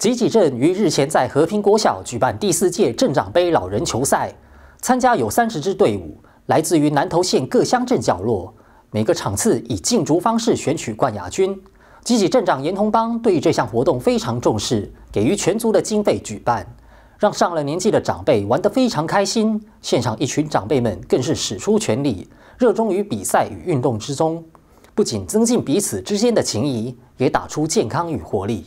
吉吉镇于日前在和平国小举办第四届镇长杯老人球赛，参加有三十支队伍，来自于南投县各乡镇角落。每个场次以竞逐方式选取冠亚军。吉吉镇长严同邦对于这项活动非常重视，给予全族的经费举办，让上了年纪的长辈玩得非常开心。现场一群长辈们更是使出全力，热衷于比赛与运动之中，不仅增进彼此之间的情谊，也打出健康与活力。